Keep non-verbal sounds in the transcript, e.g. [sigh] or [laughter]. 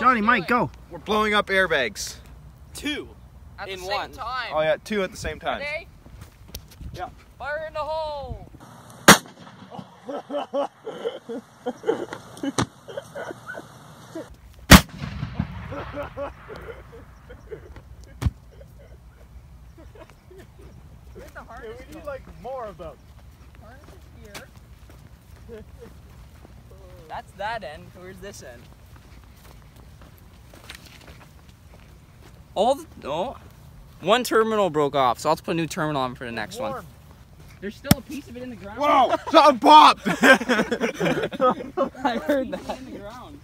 Johnny, Mike, go. We're blowing up airbags. Two. At In the same one. time. Oh yeah, two at the same time. Ready? Yeah. Fire in the hole. Where's the harness we need go? like more of them. Harness is here. [laughs] That's that end. Where's this end? All the, oh, one terminal broke off, so I'll have to put a new terminal on for the next one. There's still a piece of it in the ground. Whoa! Something popped! [laughs] I heard that. in the ground.